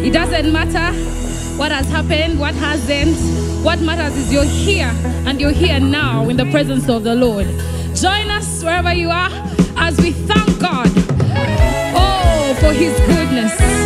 It doesn't matter what has happened, what hasn't. What matters is you're here and you're here now in the presence of the Lord. Join us wherever you are as we thank God. Oh, for his goodness.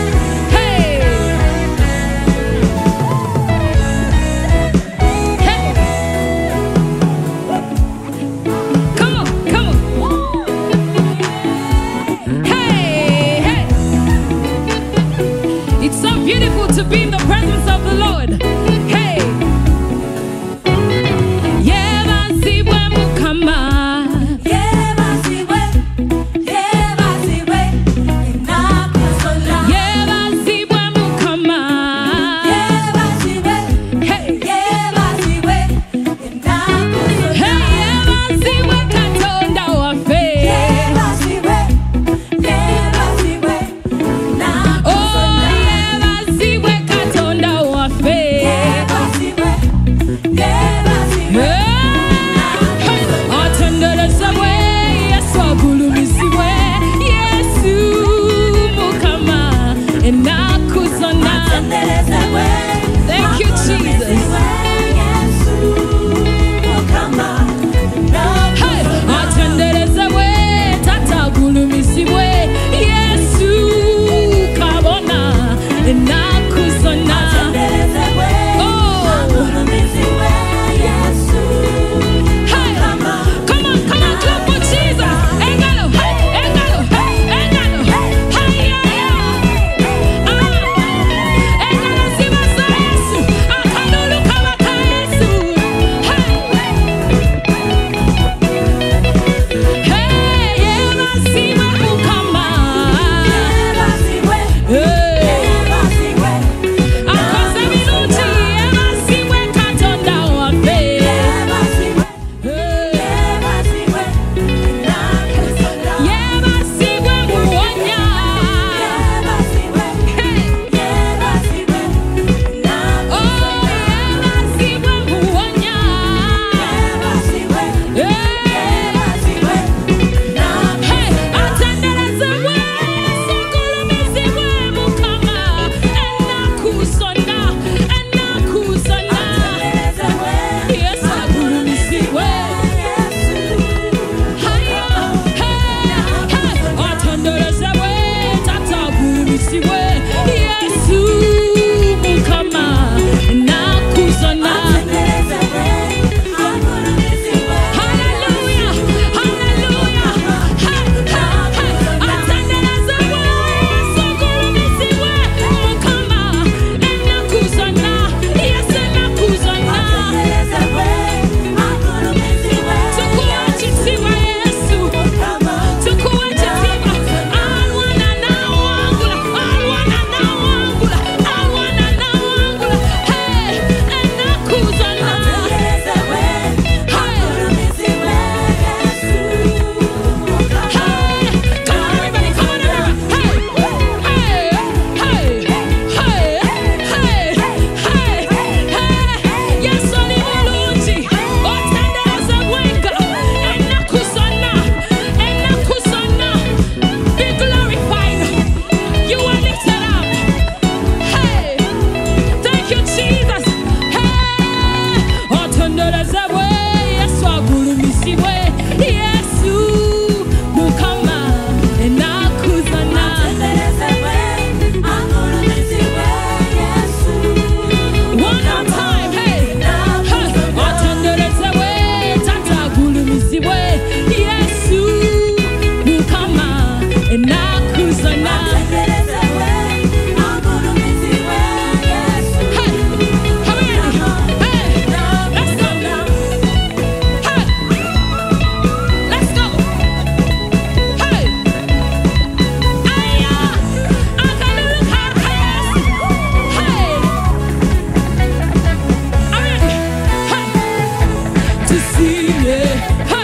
yeah.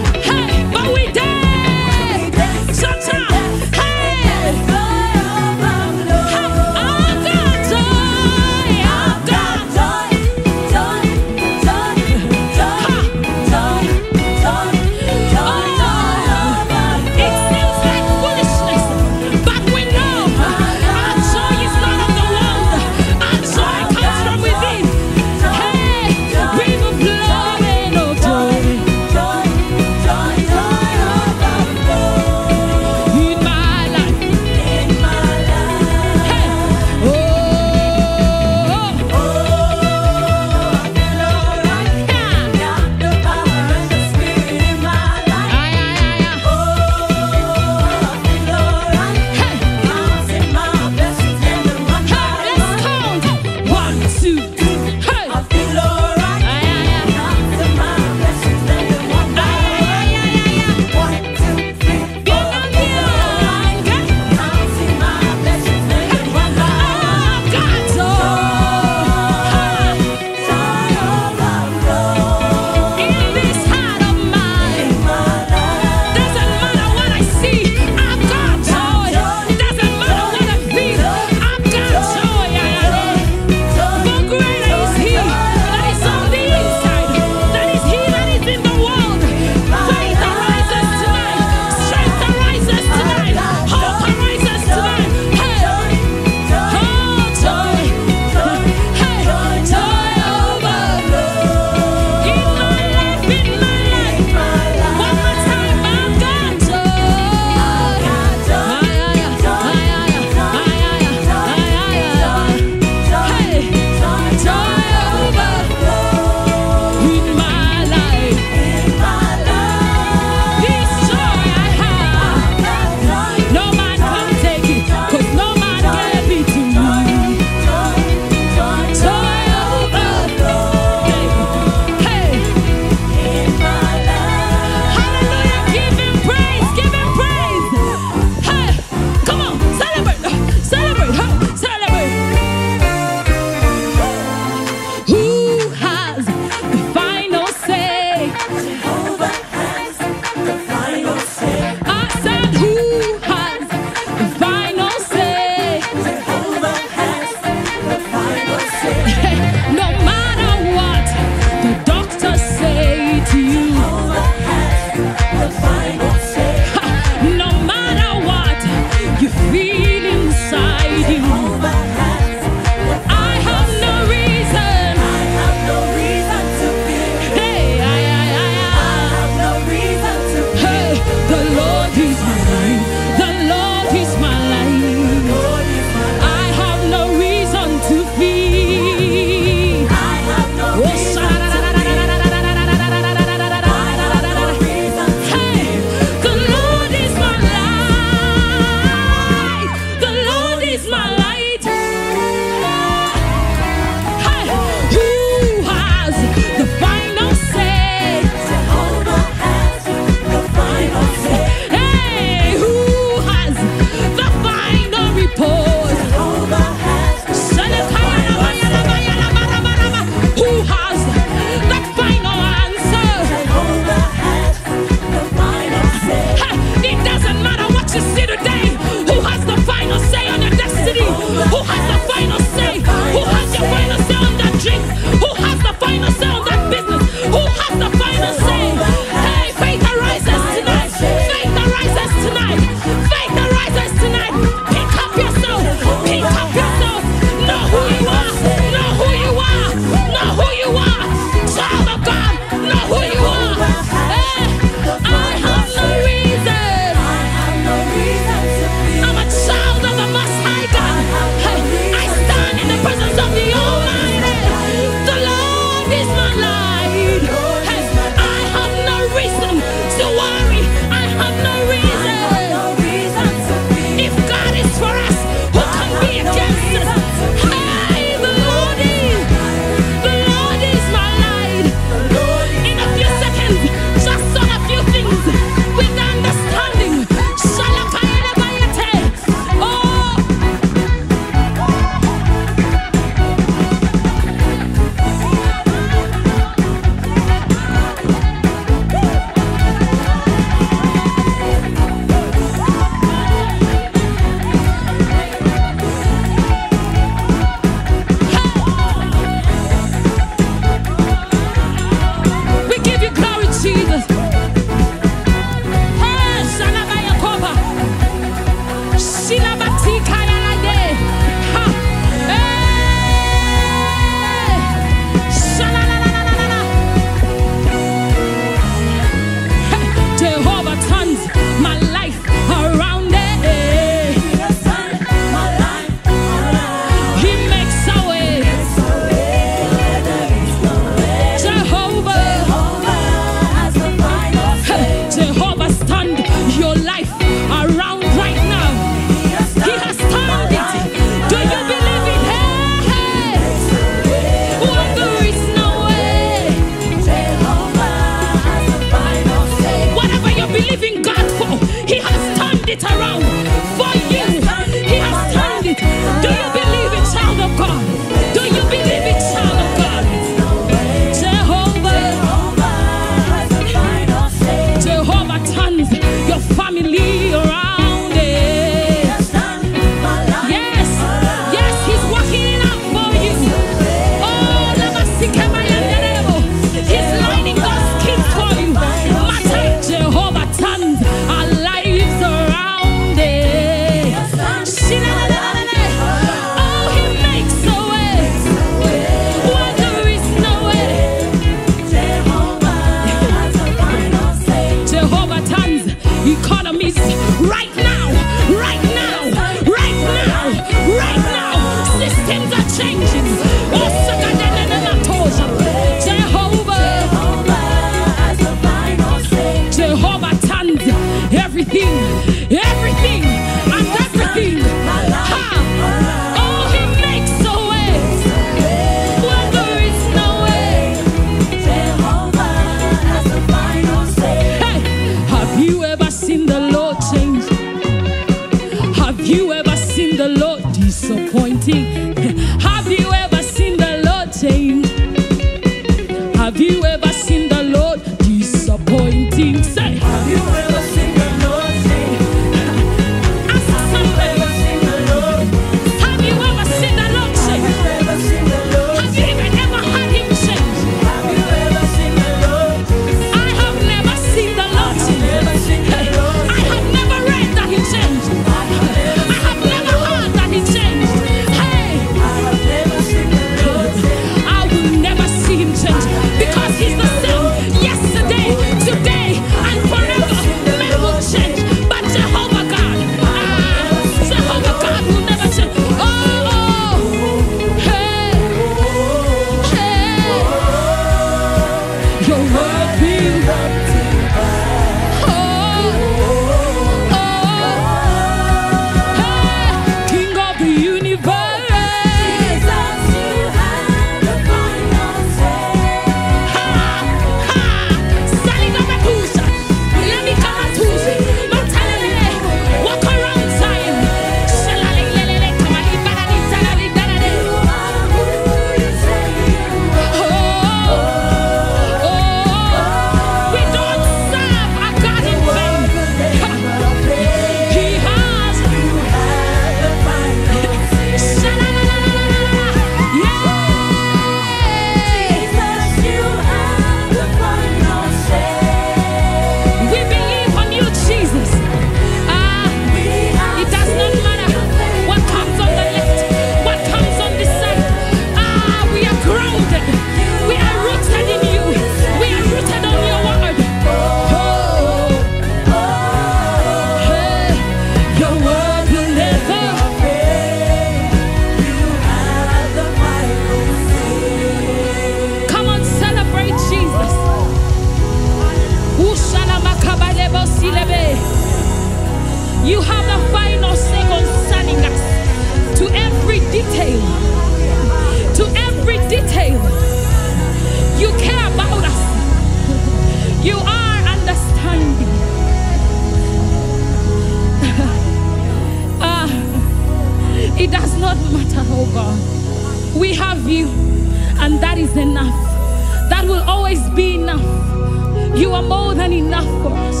enough for us.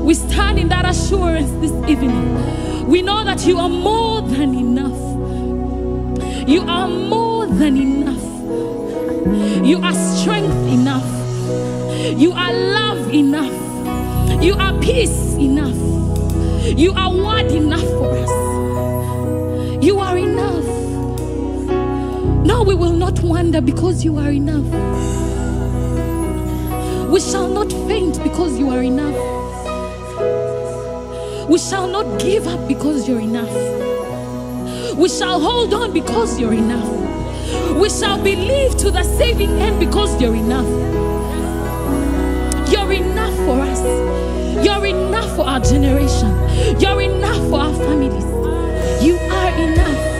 We stand in that assurance this evening. We know that you are more than enough. You are more than enough. You are strength enough. You are love enough. You are peace enough. You are word enough for us. You are enough. No, we will not wander because you are enough. We shall not faint because you are enough. We shall not give up because you're enough. We shall hold on because you're enough. We shall believe to the saving end because you're enough. You're enough for us. You're enough for our generation. You're enough for our families. You are enough.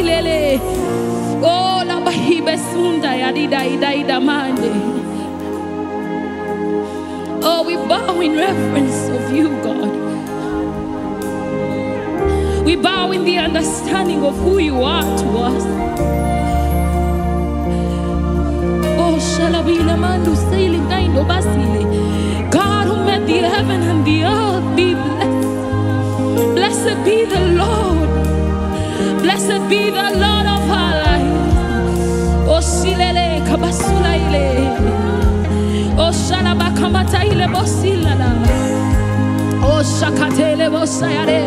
ilele oh laba ibesunda yadida ida ida mande. Oh we bow in reverence of you God. We bow in the understanding of who you are to us. Oh shalabila mandu sailing naindo basile. God who made the heaven and the earth be blessed. Blessed be the be the Lord of our lives. Oh, Osilele kabasula ile. Oh, Oshana bakamata ile bosilala. Oh, Oshakatele bosayare.